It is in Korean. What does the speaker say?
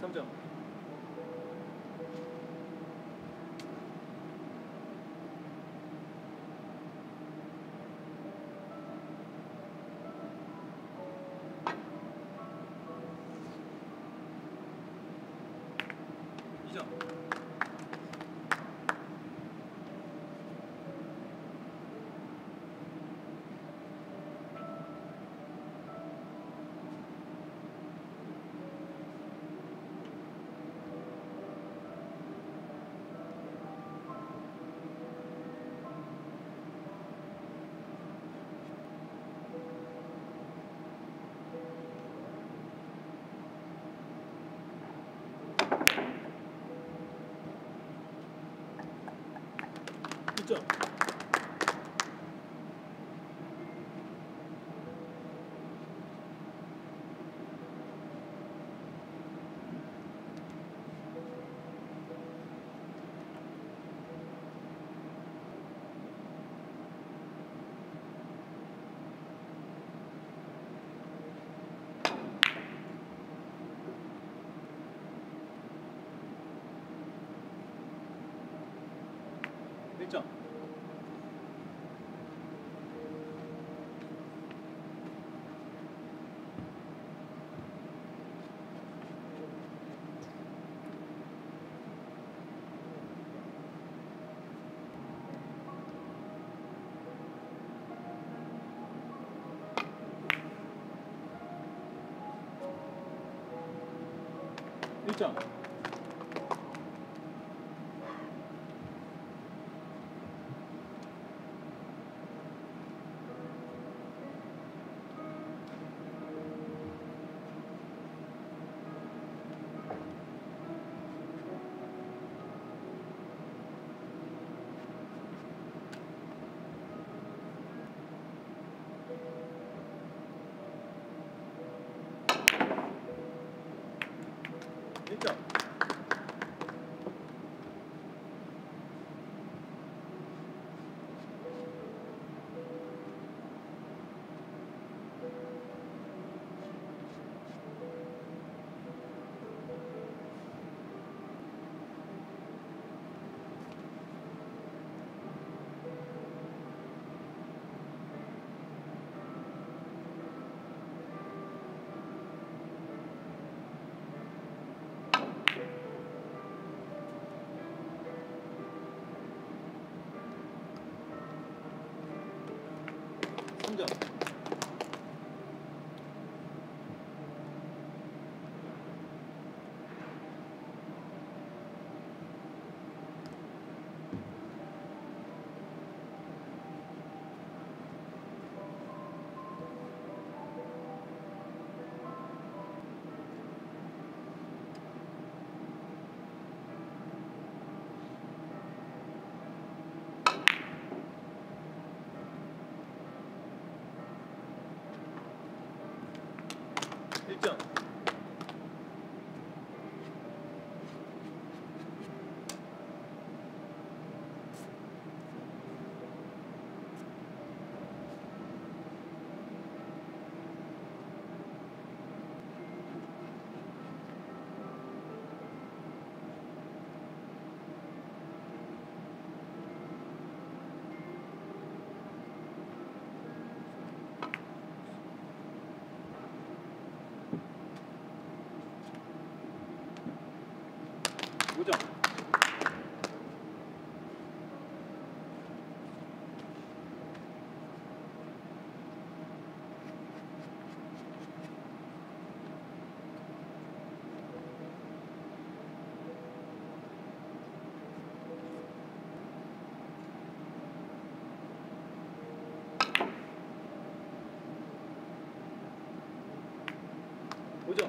3점. 長じゃん。ちゃん。Good job. 3점. 5점. 보죠.